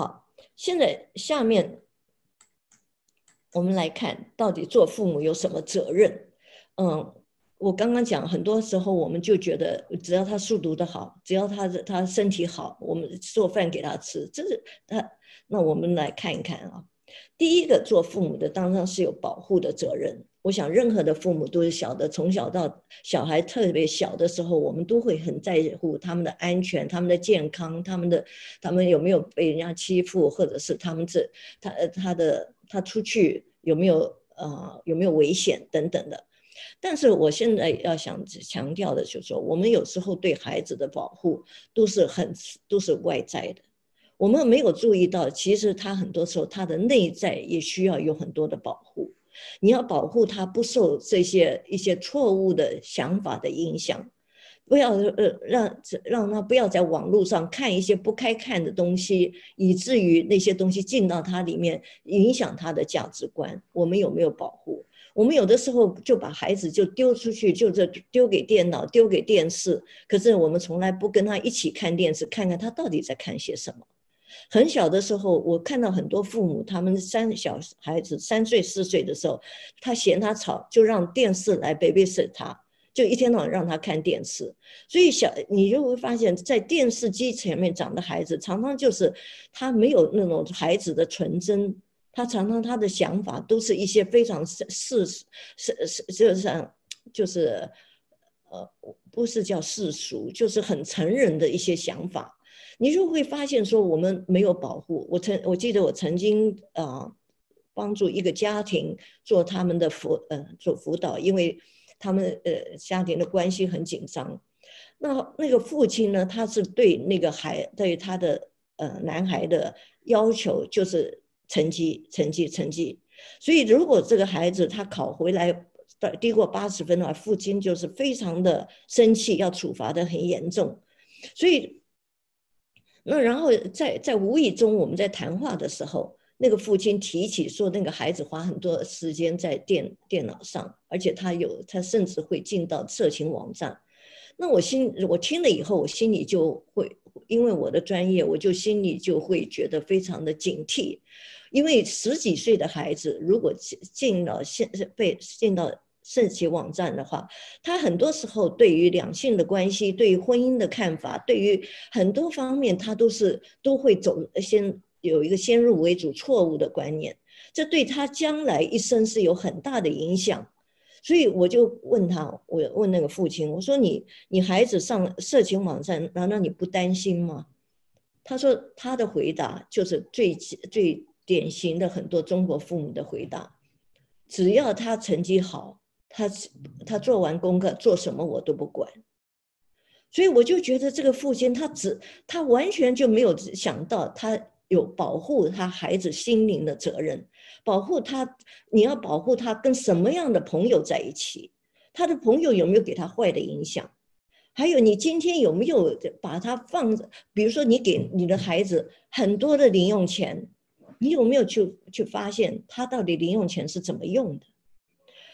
好，现在下面我们来看到底做父母有什么责任？嗯。我刚刚讲，很多时候我们就觉得，只要他书读的好，只要他的他身体好，我们做饭给他吃，这是他。那我们来看一看啊，第一个做父母的当然是有保护的责任。我想任何的父母都是晓得，从小到小孩特别小的时候，我们都会很在乎他们的安全、他们的健康、他们的他们有没有被人家欺负，或者是他们这他他的他出去有没有呃有没有危险等等的。但是我现在要想强调的就是说，我们有时候对孩子的保护都是很都是外在的，我们没有注意到，其实他很多时候他的内在也需要有很多的保护。你要保护他不受这些一些错误的想法的影响，不要呃让让他不要在网络上看一些不该看的东西，以至于那些东西进到他里面影响他的价值观。我们有没有保护？我们有的时候就把孩子就丢出去，就这丢给电脑，丢给电视。可是我们从来不跟他一起看电视，看看他到底在看些什么。很小的时候，我看到很多父母，他们三小孩子三岁四岁的时候，他嫌他吵，就让电视来 babysit 他，就一天到晚让他看电视。所以小你就会发现，在电视机前面长的孩子，常常就是他没有那种孩子的纯真。他常常他的想法都是一些非常世世世世就是就是，呃，不是叫世俗，就是很成人的一些想法。你就会发现说，我们没有保护。我曾我记得我曾经啊，帮助一个家庭做他们的辅呃做辅导，因为他们呃家庭的关系很紧张。那那个父亲呢，他是对那个孩对他的呃男孩的要求就是。成绩，成绩，成绩。所以，如果这个孩子他考回来低过八十分的话，父亲就是非常的生气，要处罚的很严重。所以，那然后在在无意中，我们在谈话的时候，那个父亲提起说，那个孩子花很多时间在电电脑上，而且他有他甚至会进到色情网站。那我心我听了以后，我心里就会因为我的专业，我就心里就会觉得非常的警惕。因为十几岁的孩子如果进进了现被进到色情网站的话，他很多时候对于两性的关系、对于婚姻的看法、对于很多方面，他都是都会走先有一个先入为主错误的观念，这对他将来一生是有很大的影响。所以我就问他，我问那个父亲，我说你你孩子上色情网站，难道你不担心吗？他说他的回答就是最最。典型的很多中国父母的回答，只要他成绩好，他他做完功课做什么我都不管。所以我就觉得这个父亲他只他完全就没有想到他有保护他孩子心灵的责任，保护他你要保护他跟什么样的朋友在一起，他的朋友有没有给他坏的影响，还有你今天有没有把他放，比如说你给你的孩子很多的零用钱。你有没有去去发现他到底零用钱是怎么用的？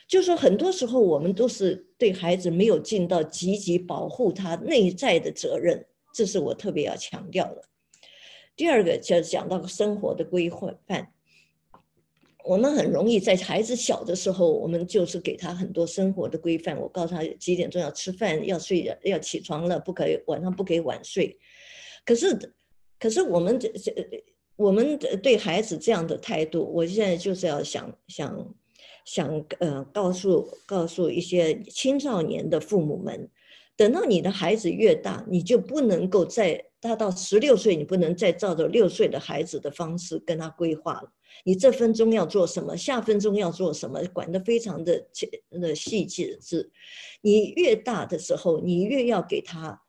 就说很多时候我们都是对孩子没有尽到积极保护他内在的责任，这是我特别要强调的。第二个就讲到生活的规范，我们很容易在孩子小的时候，我们就是给他很多生活的规范。我告诉他几点钟要吃饭，要睡，要起床了，不可以晚上不可以晚睡。可是，可是我们这这。我们对孩子这样的态度，我现在就是要想想想，呃，告诉告诉一些青少年的父母们，等到你的孩子越大，你就不能够再他到十六岁，你不能再照着六岁的孩子的方式跟他规划了。你这分钟要做什么，下分钟要做什么，管得非常的细的细致。是，你越大的时候，你越要给他，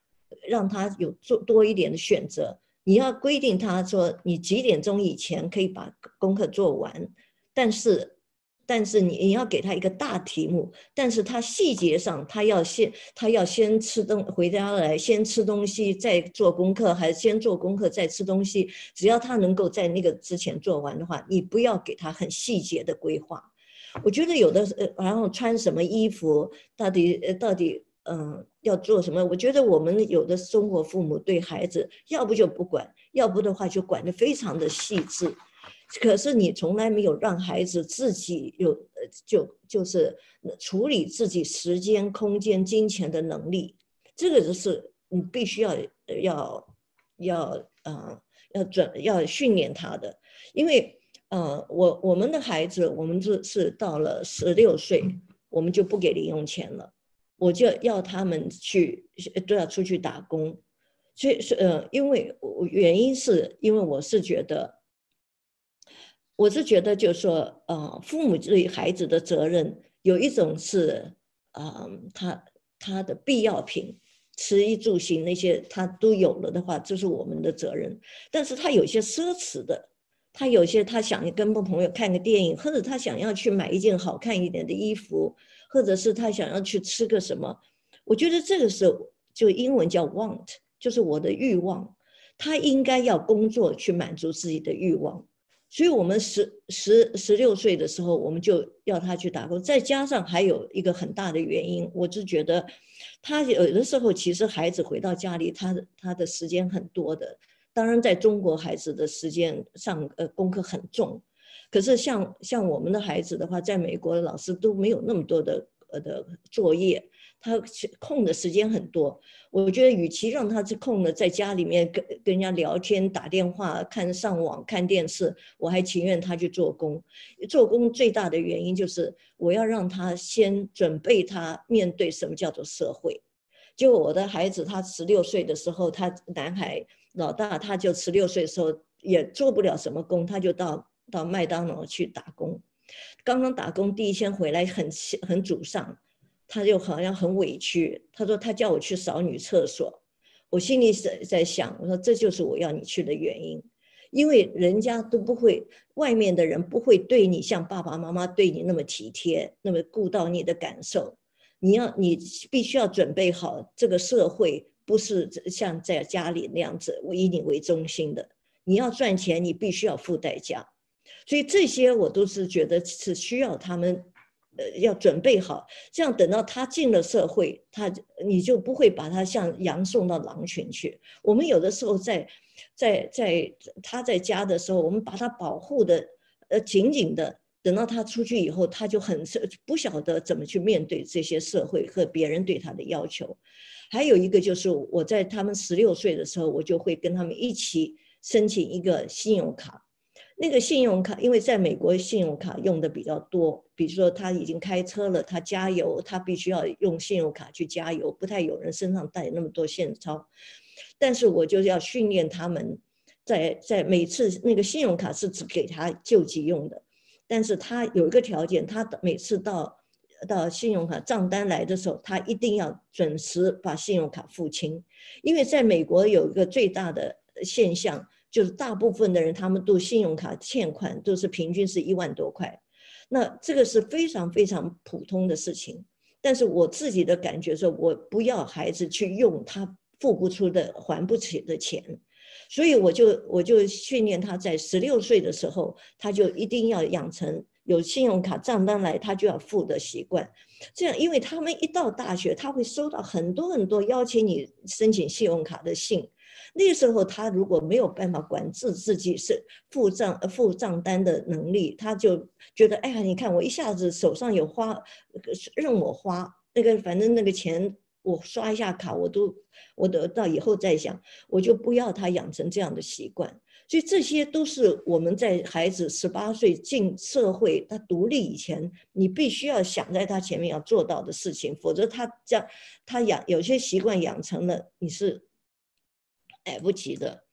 让他有做多一点的选择。你要规定他说你几点钟以前可以把功课做完，但是，但是你你要给他一个大题目，但是他细节上他要先他要先吃东回家来先吃东西再做功课，还是先做功课再吃东西？只要他能够在那个之前做完的话，你不要给他很细节的规划。我觉得有的呃，然后穿什么衣服，到底呃到底。嗯，要做什么？我觉得我们有的中国父母对孩子，要不就不管，要不的话就管得非常的细致。可是你从来没有让孩子自己有，呃，就就是处理自己时间、空间、金钱的能力。这个就是你必须要要要呃要准要训练他的，因为呃我我们的孩子，我们就是到了十六岁，我们就不给零用钱了，我就要他们去都要出去打工。所以是呃，因为我原因是因为我是觉得。我是觉得，就是说，呃，父母对孩子的责任有一种是，呃，他他的必要品，吃衣住行那些他都有了的话，这是我们的责任。但是他有些奢侈的，他有些他想跟朋友看个电影，或者他想要去买一件好看一点的衣服，或者是他想要去吃个什么，我觉得这个是就英文叫 want，就是我的欲望，他应该要工作去满足自己的欲望。所以，我们十十十六岁的时候，我们就要他去打工。再加上还有一个很大的原因，我就觉得，他有的时候其实孩子回到家里，他他的时间很多的。当然，在中国，孩子的时间上呃功课很重，可是像像我们的孩子的话，在美国老师都没有那么多的呃的作业。他空的时间很多，我觉得与其让他去空的在家里面跟跟人家聊天、打电话、看上网、看电视，我还情愿他去做工。做工最大的原因就是我要让他先准备他面对什么叫做社会。就我的孩子，他十六岁的时候，他男孩老大，他就十六岁的时候也做不了什么工，他就到到麦当劳去打工。刚刚打工第一天回来，很很沮丧。他就好像很委屈，他说他叫我去扫女厕所，我心里在在想，我说这就是我要你去的原因，因为人家都不会，外面的人不会对你像爸爸妈妈对你那么体贴，那么顾到你的感受。你要你必须要准备好，这个社会不是像在家里那样子以你为中心的，你要赚钱，你必须要付代价。所以这些我都是觉得是需要他们。呃，要准备好，这样等到他进了社会，他你就不会把他像羊送到狼群去。我们有的时候在，在在他在家的时候，我们把他保护的呃紧紧的，等到他出去以后，他就很不晓得怎么去面对这些社会和别人对他的要求。还有一个就是我在他们十六岁的时候，我就会跟他们一起申请一个信用卡。那个信用卡，因为在美国信用卡用的比较多，比如说他已经开车了，他加油，他必须要用信用卡去加油，不太有人身上带那么多现钞。但是我就要训练他们，在在每次那个信用卡是只给他救急用的，但是他有一个条件，他每次到到信用卡账单来的时候，他一定要准时把信用卡付清，因为在美国有一个最大的现象。就是大部分的人，他们都信用卡欠款都是平均是一万多块，那这个是非常非常普通的事情。但是我自己的感觉是，我不要孩子去用他付不出的、还不起的钱，所以我就我就训练他在十六岁的时候，他就一定要养成有信用卡账单来他就要付的习惯。这样，因为他们一到大学，他会收到很多很多邀请你申请信用卡的信。那时候他如果没有办法管制自己是付账付账单的能力，他就觉得哎呀，你看我一下子手上有花，任我花那个，反正那个钱我刷一下卡，我都我得到以后再想，我就不要他养成这样的习惯。所以这些都是我们在孩子十八岁进社会他独立以前，你必须要想在他前面要做到的事情，否则他将他养有些习惯养成了，你是。买不起的，